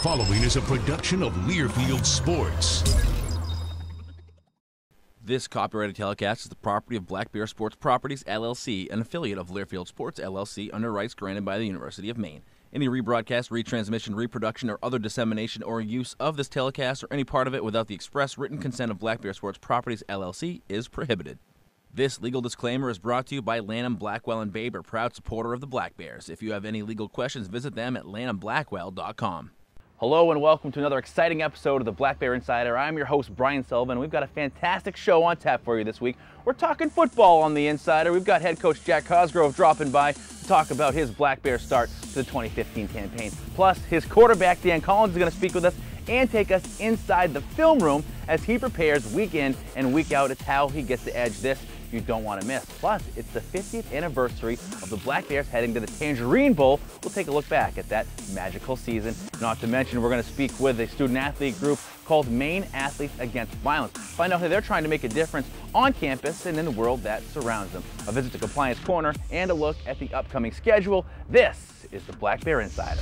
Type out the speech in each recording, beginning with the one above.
following is a production of Learfield Sports. This copyrighted telecast is the property of Black Bear Sports Properties LLC, an affiliate of Learfield Sports LLC under rights granted by the University of Maine. Any rebroadcast, retransmission, reproduction, or other dissemination or use of this telecast or any part of it without the express written consent of Black Bear Sports Properties LLC is prohibited. This legal disclaimer is brought to you by Lanham Blackwell and Baber, proud supporter of the Black Bears. If you have any legal questions, visit them at lanhamblackwell.com. Hello and welcome to another exciting episode of the Black Bear Insider. I'm your host, Brian Sullivan. We've got a fantastic show on tap for you this week. We're talking football on the Insider. We've got head coach Jack Cosgrove dropping by to talk about his Black Bear start to the 2015 campaign. Plus, his quarterback, Dan Collins, is going to speak with us and take us inside the film room as he prepares week in and week out. It's how he gets the edge this you don't want to miss. Plus, it's the 50th anniversary of the Black Bears heading to the Tangerine Bowl. We'll take a look back at that magical season. Not to mention, we're going to speak with a student athlete group called Male Athletes Against Violence. Find out how they're trying to make a difference on campus and in the world that surrounds them. A visit to Compliance Corner and a look at the upcoming schedule. This is the Black Bear Insider.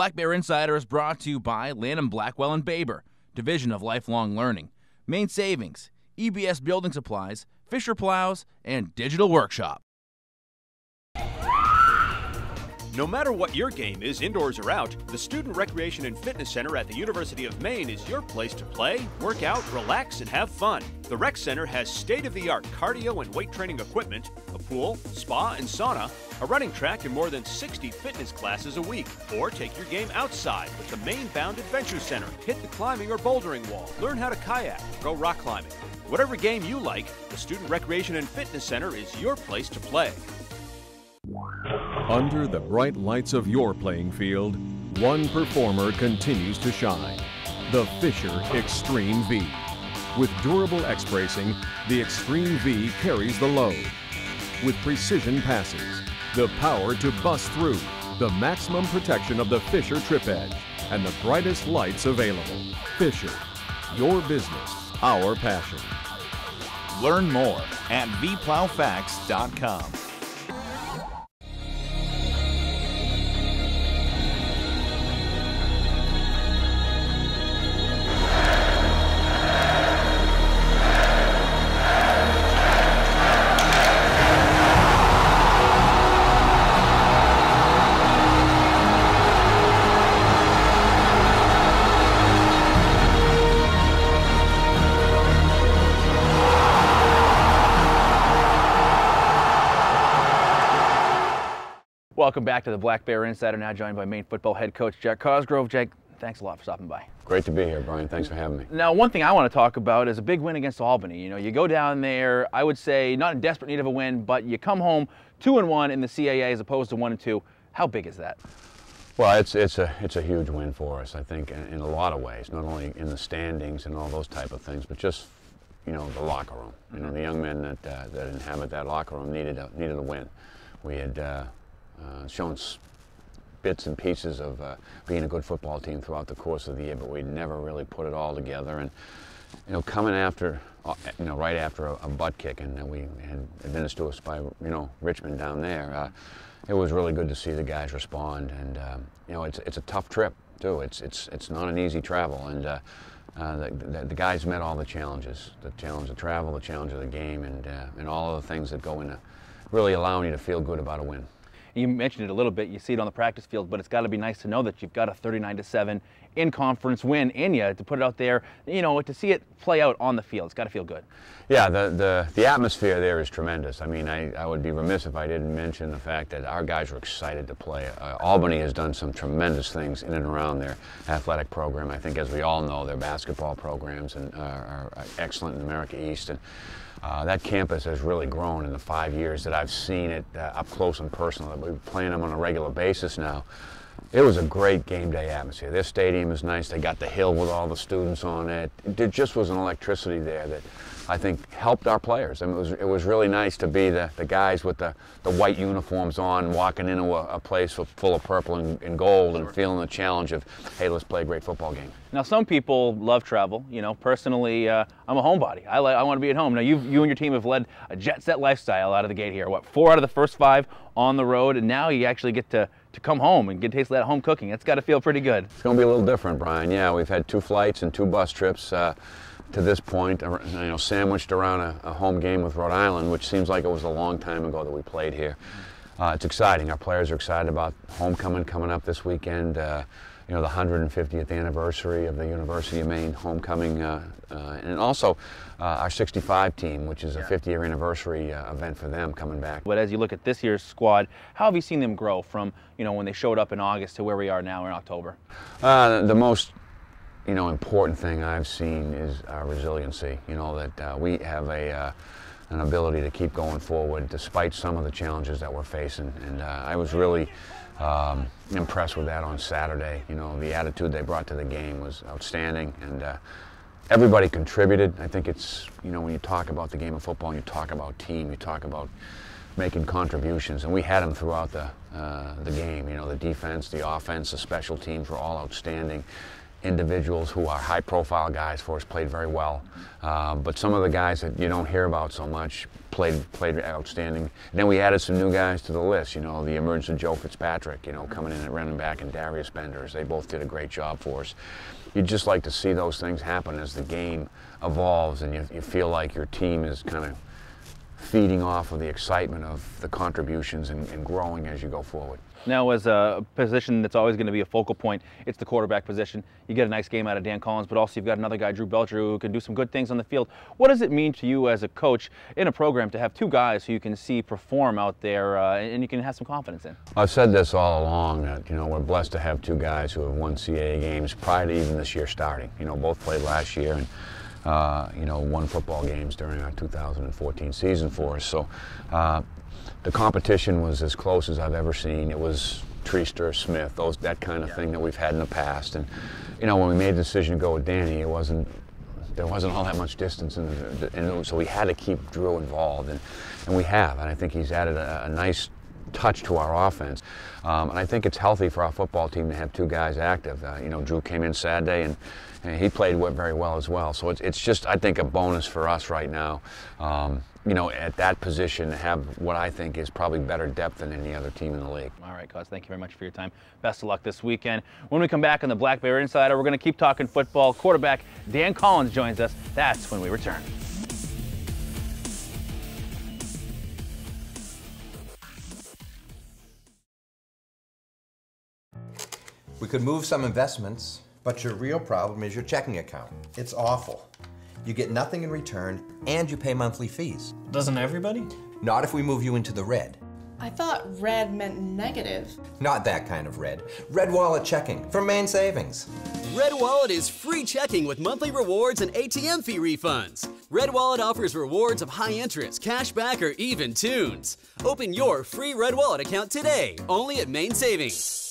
Black Bear Insider is brought to you by Lanham Blackwell and Baber, Division of Lifelong Learning, Maine Savings, EBS Building Supplies, Fisher Plows, and Digital Workshop. No matter what your game is, indoors or out, the Student Recreation and Fitness Center at the University of Maine is your place to play, work out, relax, and have fun. The Rec Center has state of the art cardio and weight training equipment, a pool, spa, and sauna, a running track, and more than 60 fitness classes a week. Or take your game outside with the Maine Bound Adventure Center. Hit the climbing or bouldering wall, learn how to kayak, go rock climbing. Whatever game you like, the Student Recreation and Fitness Center is your place to play. Under the bright lights of your playing field, one performer continues to shine. The Fisher Extreme V. With durable X-bracing, the Extreme V carries the load. With precision passes, the power to bust through, the maximum protection of the Fisher Trip Edge, and the brightest lights available. Fisher, your business, our passion. Learn more at vplowfacts.com. Welcome back to the Black Bear Insider, now joined by Maine football head coach Jack Cosgrove. Jack, thanks a lot for stopping by. Great to be here, Brian. Thanks for having me. Now, one thing I want to talk about is a big win against Albany. You know, you go down there, I would say not in desperate need of a win, but you come home two and one in the CAA as opposed to one and two. How big is that? Well, it's it's a it's a huge win for us. I think in, in a lot of ways, not only in the standings and all those type of things, but just you know the locker room. You know, the young men that uh, that inhabit that locker room needed a needed a win. We had uh, uh, shown bits and pieces of uh, being a good football team throughout the course of the year, but we never really put it all together. And you know, coming after, uh, you know, right after a, a butt kicking that we had administered to us by, you know, Richmond down there, uh, it was really good to see the guys respond. And um, you know, it's it's a tough trip too. It's it's it's not an easy travel, and uh, uh, the, the, the, guys met all the challenges, the challenge of travel, the challenge of the game, and uh, and all of the things that go into really allowing you to feel good about a win. You mentioned it a little bit. You see it on the practice field, but it's got to be nice to know that you've got a 39 to seven in conference win in you to put it out there. You know, to see it play out on the field, it's got to feel good. Yeah, the, the the atmosphere there is tremendous. I mean, I, I would be remiss if I didn't mention the fact that our guys were excited to play. Uh, Albany has done some tremendous things in and around their athletic program. I think, as we all know, their basketball programs and, uh, are excellent in America East and. Uh, that campus has really grown in the five years that I've seen it uh, up close and personal. We're playing them on a regular basis now. It was a great game day atmosphere. Their stadium is nice. They got the hill with all the students on it. There just was an electricity there that I think helped our players. I mean, it was, it was really nice to be the, the guys with the, the white uniforms on, walking into a, a place full of purple and, and gold and feeling the challenge of, hey, let's play a great football game. Now, some people love travel. You know, personally, uh, I'm a homebody. I, like, I want to be at home. Now, you you and your team have led a jet set lifestyle out of the gate here. What, four out of the first five on the road, and now you actually get to, to come home and get to taste of that home cooking. It's got to feel pretty good. It's going to be a little different, Brian. Yeah, we've had two flights and two bus trips. Uh, to this point, you know, sandwiched around a, a, home game with Rhode Island, which seems like it was a long time ago that we played here. Uh, it's exciting. Our players are excited about homecoming coming up this weekend. Uh, you know, the 150th anniversary of the University of Maine homecoming, uh, uh and also uh, our 65 team, which is a 50 year anniversary uh, event for them coming back. But as you look at this year's squad, how have you seen them grow from, you know, when they showed up in August to where we are now in October? the most you know, important thing I've seen is our resiliency. You know, that uh, we have a, uh, an ability to keep going forward despite some of the challenges that we're facing. And uh, I was really um, impressed with that on Saturday. You know, the attitude they brought to the game was outstanding. And uh, everybody contributed. I think it's, you know, when you talk about the game of football and you talk about team, you talk about making contributions, and we had them throughout the uh, the game. You know, the defense, the offense, the special teams were all outstanding individuals who are high profile guys for us played very well. Uh, but some of the guys that you don't hear about so much played played outstanding. And then we added some new guys to the list. You know, the emergence of Joe Fitzpatrick. You know, coming in at running back and Darius Benders. They both did a great job for us. You'd just like to see those things happen as the game evolves, and you, you feel like your team is kind of feeding off of the excitement of the contributions and, and growing as you go forward. Now, as a position that's always going to be a focal point, it's the quarterback position. You get a nice game out of Dan Collins, but also you've got another guy, Drew Belcher, who can do some good things on the field. What does it mean to you as a coach in a program to have two guys who you can see perform out there uh, and you can have some confidence in? I've said this all along that, you know, we're blessed to have two guys who have won CAA games prior to even this year starting. You know, both played last year and uh, you know, won football games during our 2014 season for us. So uh, the competition was as close as I've ever seen. It was Treaster, Smith, those that kind of yeah. thing that we've had in the past. And you know, when we made the decision to go with Danny, it wasn't there wasn't all that much distance, in the, and so we had to keep Drew involved, and, and we have. And I think he's added a, a nice touch to our offense. Um, and I think it's healthy for our football team to have two guys active. Uh, you know, Drew came in Saturday and, and he played very well as well. So it's, it's just, I think, a bonus for us right now. Um, you know, at that position, have what I think is probably better depth than any other team in the league. All right, guys, thank you very much for your time. Best of luck this weekend. When we come back on the Black Bear Insider, we're going to keep talking football. Quarterback Dan Collins joins us. That's when we return. We could move some investments, but your real problem is your checking account. It's awful. You get nothing in return, and you pay monthly fees. Doesn't everybody? Not if we move you into the red. I thought red meant negative. Not that kind of red. Red Wallet checking from Maine Savings. Red Wallet is free checking with monthly rewards and ATM fee refunds. Red Wallet offers rewards of high interest, cash back, or even tunes. Open your free Red Wallet account today, only at Maine Savings.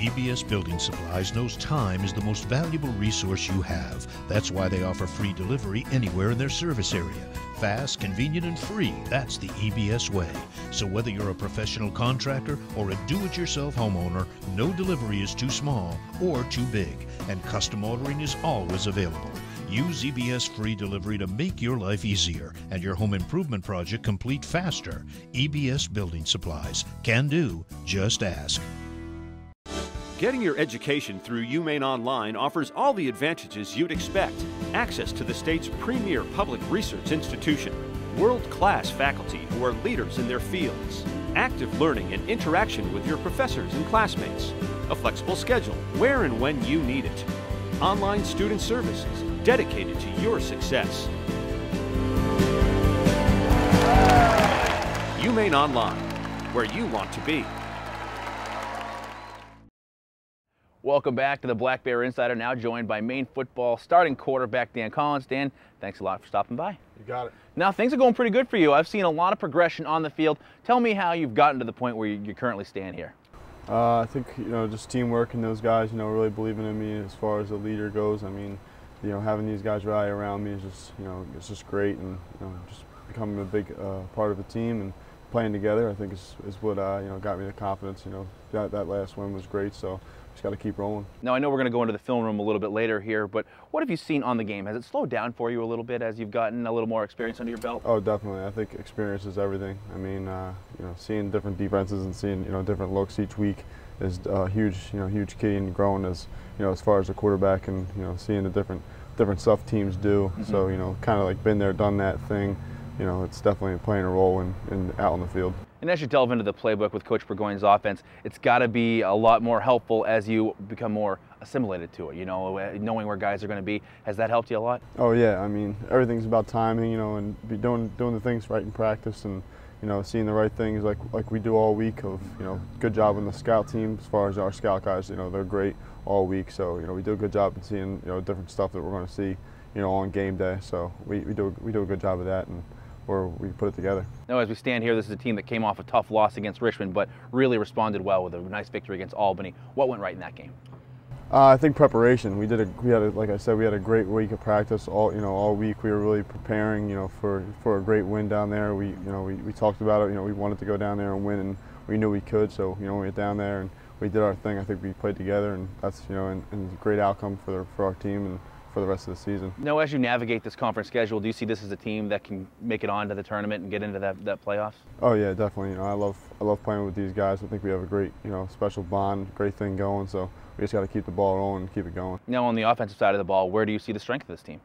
EBS Building Supplies knows time is the most valuable resource you have. That's why they offer free delivery anywhere in their service area. Fast, convenient, and free. That's the EBS way. So whether you're a professional contractor or a do-it-yourself homeowner, no delivery is too small or too big, and custom ordering is always available. Use EBS free delivery to make your life easier and your home improvement project complete faster. EBS Building Supplies. Can do. Just ask. Getting your education through UMaine Online offers all the advantages you'd expect. Access to the state's premier public research institution, world-class faculty who are leaders in their fields, active learning and interaction with your professors and classmates, a flexible schedule where and when you need it, online student services dedicated to your success. UMaine Online, where you want to be. Welcome back to the Black Bear Insider, now joined by Maine football starting quarterback Dan Collins. Dan, thanks a lot for stopping by. You got it. Now, things are going pretty good for you. I've seen a lot of progression on the field. Tell me how you've gotten to the point where you currently stand here. Uh, I think you know just teamwork and those guys, you know, really believing in me as far as a leader goes. I mean, you know, having these guys rally around me is just you know it's just great, and you know, just becoming a big uh, part of the team and playing together. I think is, is what uh, you know got me the confidence. You know, that that last win was great, so just got to keep rolling. Now I know we're going to go into the film room a little bit later here, but what have you seen on the game? Has it slowed down for you a little bit as you've gotten a little more experience under your belt? Oh, definitely. I think experience is everything. I mean, uh, you know, seeing different defenses and seeing you know different looks each week is a huge, you know, huge key in growing as you know as far as a quarterback and you know seeing the different different stuff teams do. Mm -hmm. So you know, kind of like been there, done that thing you know, it's definitely playing a role in, in out on the field. And as you delve into the playbook with Coach Bourgoin's offense, it's got to be a lot more helpful as you become more assimilated to it. You know, uh, knowing where guys are going to be, has that helped you a lot? Oh yeah, I mean, everything's about timing, you know, and doing doing the things right in practice and you know, seeing the right things like like we do all week. Of you know, good job on the scout team as far as our scout guys. You know, they're great all week. So you know, we do a good job in seeing you know different stuff that we're going to see. You know, on game day. So we, we do we do a good job of that and where we put it together. Now, as we stand here, this is a team that came off a tough loss against Richmond, but really responded well with a nice victory against Albany. What went right in that game? Uh, I think preparation. We did a, we had a, like I said, we had a great week of practice all you know all week. We were really preparing, you know, for for a great win down there. We you know we, we talked about it. You know, we wanted to go down there and win, and we knew we could. So you know, we went down there and we did our thing. I think we played together, and that's you know, and, and a great outcome for the, for our team. And for the rest of the season. Now, as you navigate this conference schedule, do you see this as a team that can make it on to the tournament and get into that, that playoffs? Oh yeah, definitely. You know, I love I love playing with these guys. I think we have a great you know special bond, great thing going. So we just got to keep the ball rolling and keep it going. Now, on the offensive side of the ball, where do you see the strength of this team?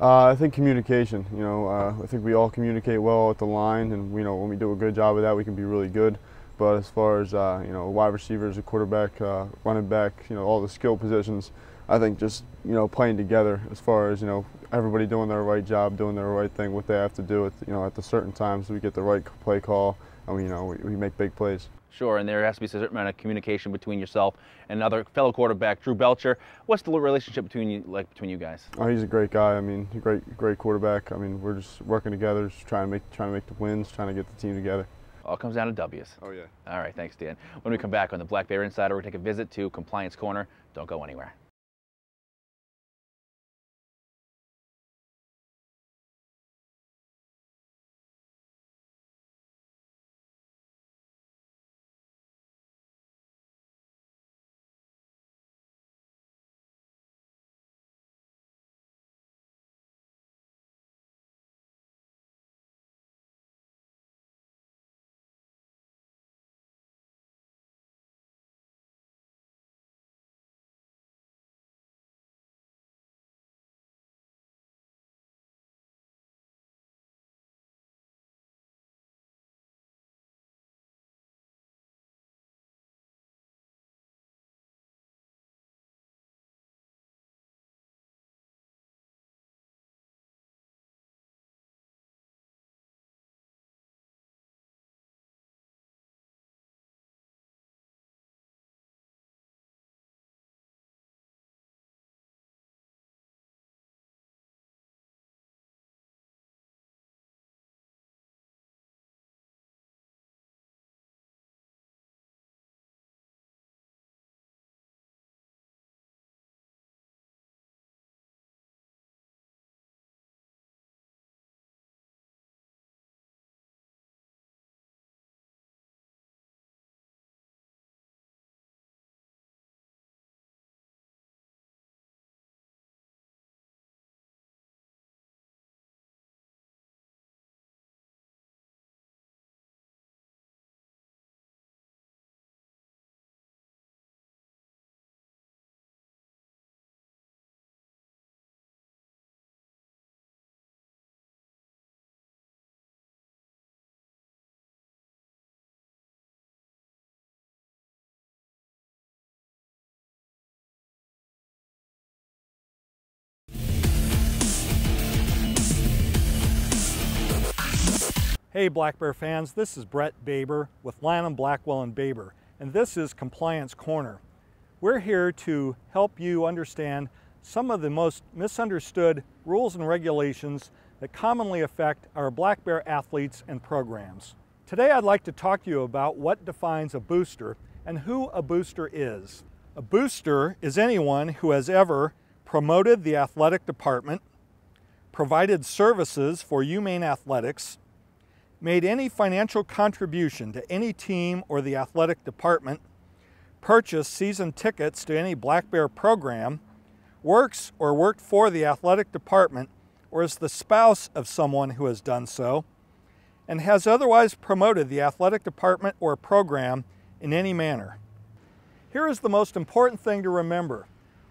Uh, I think communication. You know, uh, I think we all communicate well at the line, and you know when we do a good job of that, we can be really good. But as far as uh, you know, wide receivers, a quarterback, uh, running back, you know, all the skill positions, I think just you know playing together as far as you know everybody doing their right job, doing their right thing, what they have to do. At, you know at the certain times we get the right play call, and we, you know we, we make big plays. Sure, and there has to be a certain amount of communication between yourself and another fellow quarterback, Drew Belcher. What's the relationship between you, like between you guys? Oh, he's a great guy. I mean, great, great quarterback. I mean, we're just working together, just trying to make, trying to make the wins, trying to get the team together. All comes down to W's. Oh yeah. All right, thanks, Dan. When we come back on the Black Bear Insider, we're gonna take a visit to Compliance Corner. Don't go anywhere. Hey Black Bear fans, this is Brett Baber with Lanham, Blackwell and Baber, and this is Compliance Corner. We're here to help you understand some of the most misunderstood rules and regulations that commonly affect our Black Bear athletes and programs. Today I'd like to talk to you about what defines a booster and who a booster is. A booster is anyone who has ever promoted the athletic department, provided services for UMaine athletics, made any financial contribution to any team or the athletic department, purchased season tickets to any Black Bear program, works or worked for the athletic department, or is the spouse of someone who has done so, and has otherwise promoted the athletic department or program in any manner. Here is the most important thing to remember.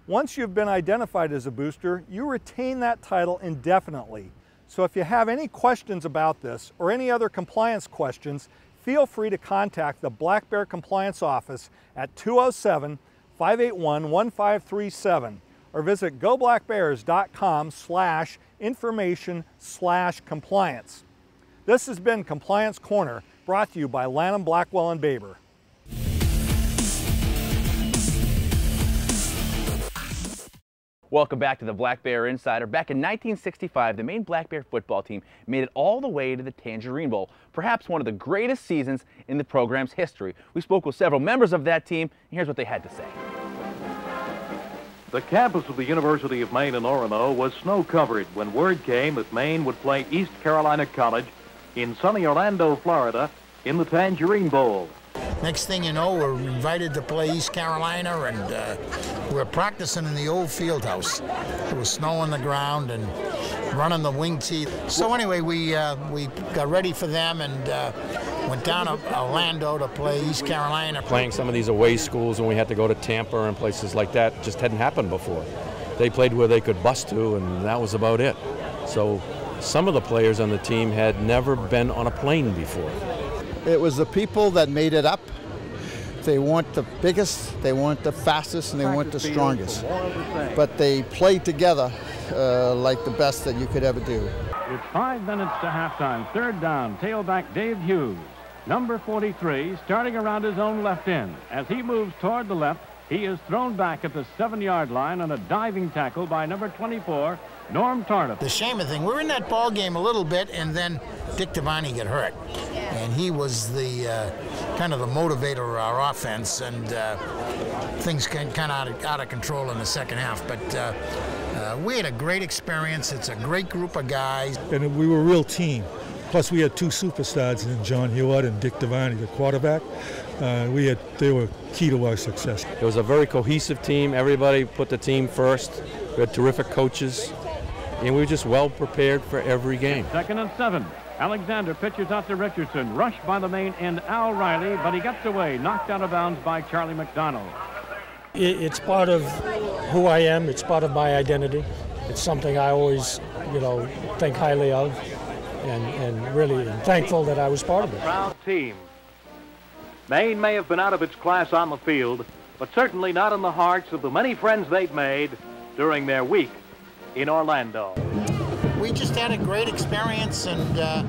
Once you've been identified as a booster, you retain that title indefinitely. So if you have any questions about this or any other compliance questions, feel free to contact the Black Bear Compliance Office at 207 581 1537 or visit goblackbears.com slash information slash compliance. This has been Compliance Corner, brought to you by Lanham Blackwell and Baber. Welcome back to the Black Bear Insider. Back in 1965, the Maine Black Bear football team made it all the way to the Tangerine Bowl, perhaps one of the greatest seasons in the program's history. We spoke with several members of that team, and here's what they had to say. The campus of the University of Maine in Orono was snow-covered when word came that Maine would play East Carolina College in sunny Orlando, Florida, in the Tangerine Bowl. Next thing you know, we're invited to play East Carolina, and uh, we're practicing in the old field house. There was snow on the ground and running the wing tee. So anyway, we uh, we got ready for them and uh, went down to Orlando to play East Carolina. Playing some of these away schools, and we had to go to Tampa and places like that, just hadn't happened before. They played where they could bus to, and that was about it. So some of the players on the team had never been on a plane before. It was the people that made it up. They weren't the biggest, they weren't the fastest, and they weren't the strongest. But they played together uh, like the best that you could ever do. It's five minutes to halftime. Third down, tailback Dave Hughes. Number 43, starting around his own left end. As he moves toward the left, he is thrown back at the seven-yard line on a diving tackle by number 24, Norm Tardif. The shame of the thing, we were in that ball game a little bit, and then Dick DeVarney got hurt, and he was the uh, kind of the motivator of our offense, and uh, things kind of out of, out of control in the second half. But uh, uh, we had a great experience. It's a great group of guys, and we were a real team. Plus, we had two superstars in John Huard and Dick DeVarney, the quarterback. Uh, we had they were key to our success. It was a very cohesive team. Everybody put the team first. We had terrific coaches, and we were just well prepared for every game. Second and seven. Alexander pitches out to Richardson, rushed by the Maine end Al Riley, but he gets away, knocked out of bounds by Charlie McDonald. It's part of who I am. It's part of my identity. It's something I always, you know, think highly of, and, and really am thankful that I was part of it. Proud team. Maine may have been out of its class on the field, but certainly not in the hearts of the many friends they've made during their week in Orlando. We just had a great experience, and uh,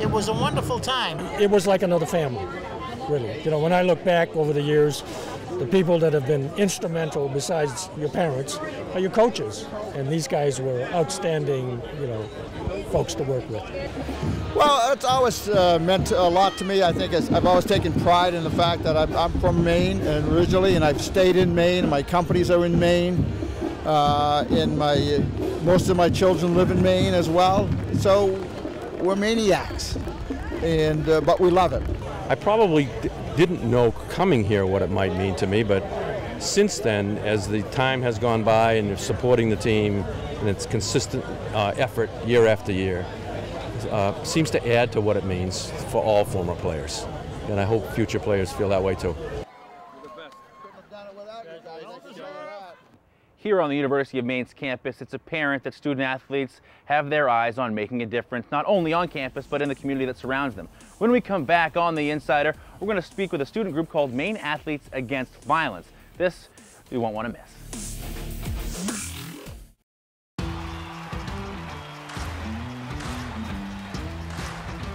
it was a wonderful time. It was like another family, really. You know, when I look back over the years, the people that have been instrumental besides your parents are your coaches. And these guys were outstanding, you know, folks to work with. Well, it's always uh, meant a lot to me. I think I've always taken pride in the fact that I'm, I'm, from Maine and originally, and I've stayed in Maine, and my companies are in Maine. Uh, and my most of my children live in Maine as well. So we're Mainiacs, and uh, but we love it. I probably didn't know coming here what it might mean to me, but since then, as the time has gone by and you're supporting the team and its consistent uh, effort year after year, uh, seems to add to what it means for all former players. And I hope future players feel that way too. Here on the University of Maine's campus, it's apparent that student athletes have their eyes on making a difference, not only on campus, but in the community that surrounds them. When we come back on The Insider, we're going to speak with a student group called Male Athletes Against Violence. This you won't want to miss.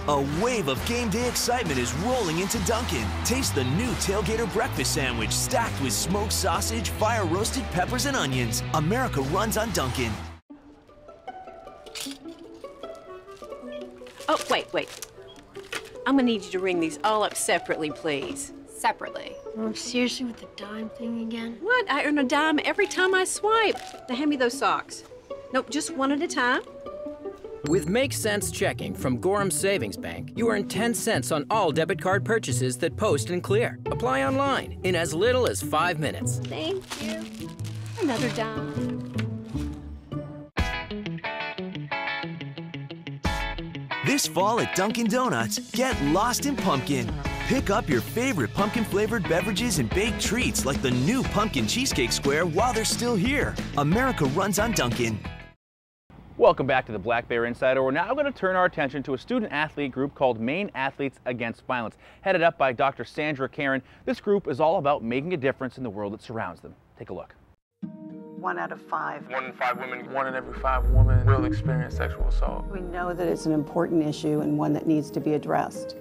A wave of game day excitement is rolling into Dunkin'. Taste the new Tailgater Breakfast Sandwich stacked with smoked sausage, fire roasted peppers, and onions. America runs on Dunkin'. Oh, wait, wait. I'm gonna need you to ring these all up separately, please. separately. Oh, seriously, with the dime thing again? What? I earn a dime every time I swipe. Now hand me those socks. Nope, just one at a time. With Make Sense Checking from Gorham Savings Bank, you earn 10 cents on all debit card purchases that post and clear. Apply online in as little as five minutes. Thank you. Another dime. This fall at Dunkin' Donuts, get lost in pumpkin. Pick up your favorite pumpkin flavored beverages and baked treats like the new pumpkin cheesecake square while they're still here. America runs on Dunkin'. Welcome back to the Black Bear Insider. We're now going to turn our attention to a student athlete group called Male Athletes Against Violence, headed up by Dr. Sandra Caron. This group is all about making a difference in the world that surrounds them. Take a look. One out of five. One in five women, one in every five women will experience sexual assault. We know that it's an important issue and one that needs to be addressed.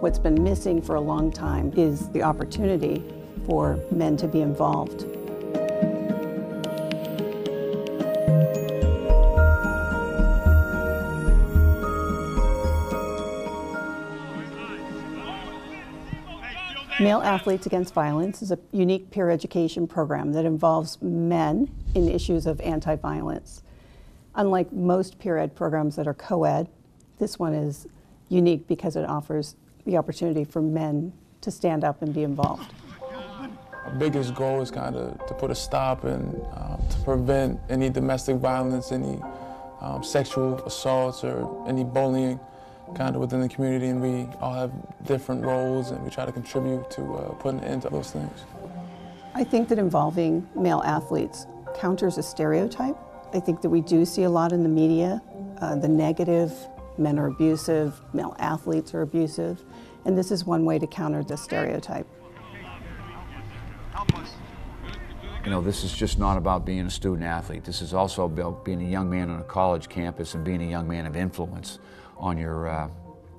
What's been missing for a long time is the opportunity for men to be involved. Male Athletes Against Violence is a unique peer education program that involves men in issues of anti violence. Unlike most peer ed programs that are co ed, this one is unique because it offers the opportunity for men to stand up and be involved. Our biggest goal is kind of to put a stop and um, to prevent any domestic violence, any um, sexual assaults, or any bullying kind of within the community. And we all have different roles and we try to contribute to uh, putting an end to those things. I think that involving male athletes counters a stereotype. I think that we do see a lot in the media uh, the negative, men are abusive, male athletes are abusive, and this is one way to counter the stereotype. You know, this is just not about being a student athlete. This is also about being a young man on a college campus and being a young man of influence on your, uh,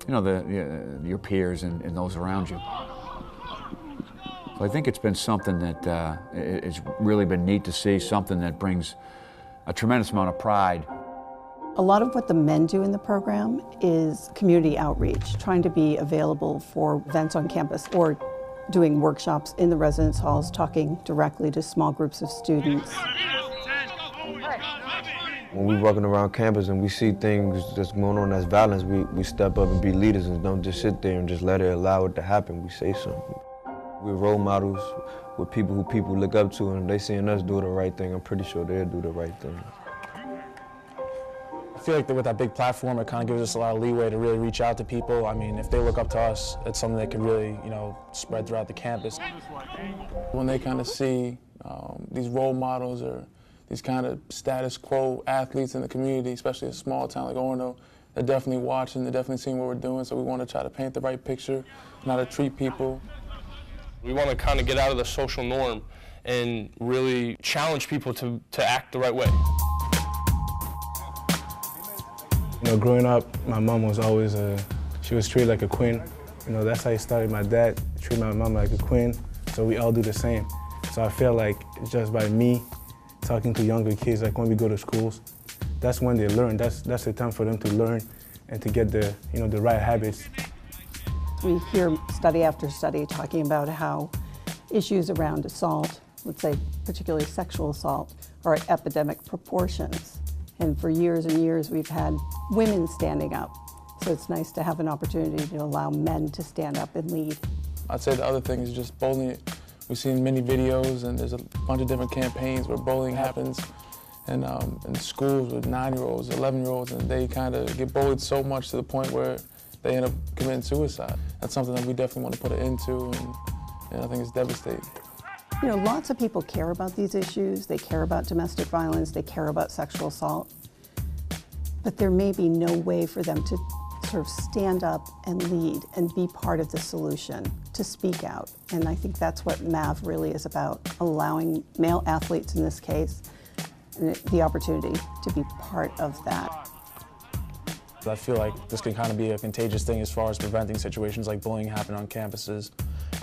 you know, the, uh, your peers and, and, those around you. So I think it's been something that uh, it's really been neat to see, something that brings a tremendous amount of pride. A lot of what the men do in the program is community outreach, trying to be available for events on campus or doing workshops in the residence halls, talking directly to small groups of students. When we're walking around campus and we see things that's going on that's violence, we, we step up and be leaders and don't just sit there and just let it allow it to happen. We say something. We're role models with people who people look up to and they seeing us do the right thing, I'm pretty sure they'll do the right thing. I feel like that with that big platform, it kind of gives us a lot of leeway to really reach out to people. I mean, if they look up to us, it's something that can really, you know, spread throughout the campus. When they kind of see um, these role models or these kind of status quo athletes in the community, especially a small town like Orono, they're definitely watching, they're definitely seeing what we're doing, so we want to try to paint the right picture and how to treat people. We want to kind of get out of the social norm and really challenge people to, to act the right way. You know, growing up, my mom was always a, she was treated like a queen. You know, that's how he started my dad, treat my mom like a queen, so we all do the same. So I feel like just by me talking to younger kids, like when we go to schools, that's when they learn. That's that's the time for them to learn and to get the you know the right habits. We hear study after study talking about how issues around assault, let's say particularly sexual assault, are at epidemic proportions. And for years and years, we've had women standing up. So it's nice to have an opportunity to allow men to stand up and lead. I'd say the other thing is just bullying We've seen many videos and there's a bunch of different campaigns where bullying happens in, um, in schools with nine-year-olds, 11-year-olds, and they kind of get bullied so much to the point where they end up committing suicide. That's something that we definitely want to put an end to, and, and I think it's devastating. You know, lots of people care about these issues. They care about domestic violence. They care about sexual assault. But there may be no way for them to sort of stand up and lead and be part of the solution, to speak out. And I think that's what MAV really is about, allowing male athletes in this case the opportunity to be part of that. I feel like this can kind of be a contagious thing as far as preventing situations like bullying happen on campuses.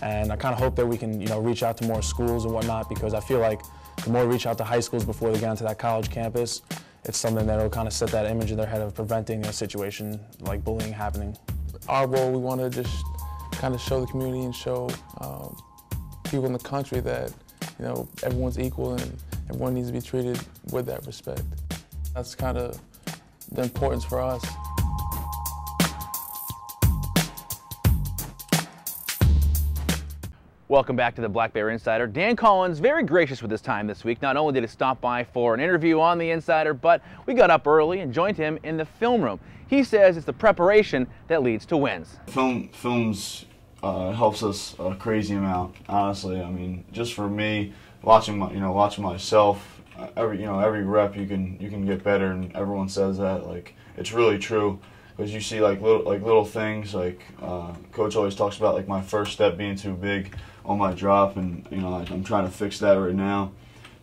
And I kind of hope that we can, you know, reach out to more schools and whatnot because I feel like the more we reach out to high schools before they get onto that college campus, it's something that'll kind of set that image in their head of preventing a situation like bullying happening. Our role, we want to just kind of show the community and show um, people in the country that, you know, everyone's equal and everyone needs to be treated with that respect. That's kind of the importance for us. Welcome back to the Black Bear Insider. Dan Collins, very gracious with his time this week. Not only did he stop by for an interview on the Insider, but we got up early and joined him in the film room. He says it's the preparation that leads to wins. Film films uh, helps us a crazy amount. Honestly, I mean, just for me, watching my, you know, watching myself, uh, every you know every rep you can you can get better, and everyone says that. Like it's really true because you see like little like little things. Like uh, coach always talks about like my first step being too big on my drop, and you know I'm trying to fix that right now.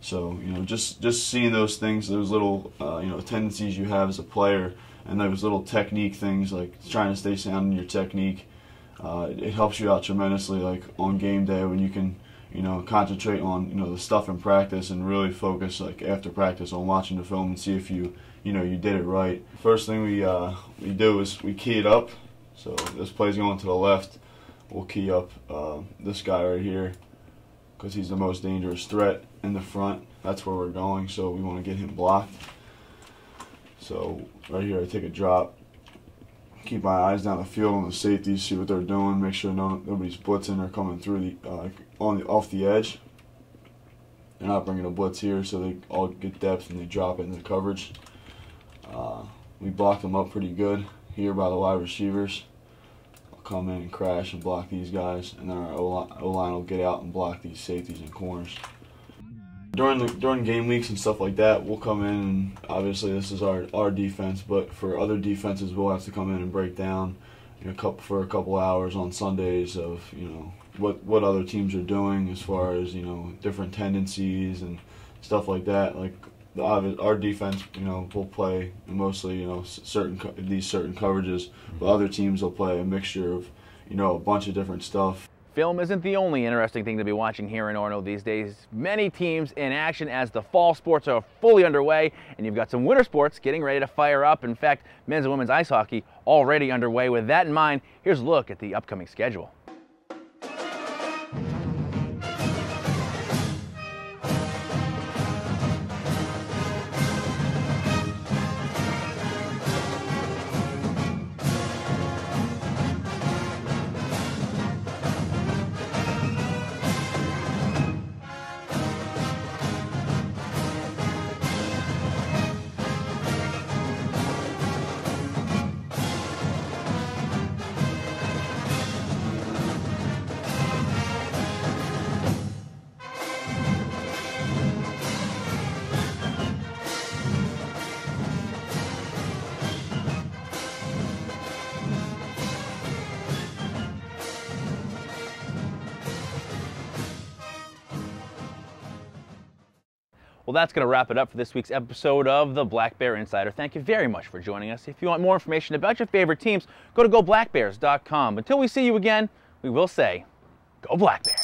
So you know just just seeing those things, those little uh, you know tendencies you have as a player, and those little technique things like trying to stay sound in your technique. Uh, it helps you out tremendously, like on game day when you can, you know, concentrate on you know the stuff in practice and really focus like after practice on watching the film and see if you, you know, you did it right. First thing we uh, we do is we key it up. So this play's going to the left. We'll key up uh, this guy right here because he's the most dangerous threat in the front. That's where we're going. So we want to get him blocked. So right here, I take a drop keep my eyes down the field on the safeties, see what they're doing, make sure no, nobody's blitzing or coming through the uh, on the off the edge. They're not bringing a blitz here, so they all get depth and they drop it in the coverage. Uh, we block them up pretty good here by the wide receivers. I'll come in and crash and block these guys, and then our O line will get out and block these safeties and corners during the during game weeks and stuff like that, we'll come in and obviously this is our our defense, but for other defenses, we'll have to come in and break down you know, couple, for a couple hours on Sundays of you know what what other teams are doing as far as you know different tendencies and stuff like that. Like the, our defense, you know, will play mostly you know certain these certain coverages, but other teams will play a mixture of you know a bunch of different stuff. Film isn't the only interesting thing to be watching here in Orono these days. Many teams in action as the fall sports are fully underway, and you've got some winter sports getting ready to fire up. In fact, men's and women's ice hockey already underway. With that in mind, here's a look at the upcoming schedule. Well, that's going to wrap it up for this week's episode of the Black Bear Insider. Thank you very much for joining us. If you want more information about your favorite teams, go to goblackbears.com. Until we see you again, we will say, go Black Bears.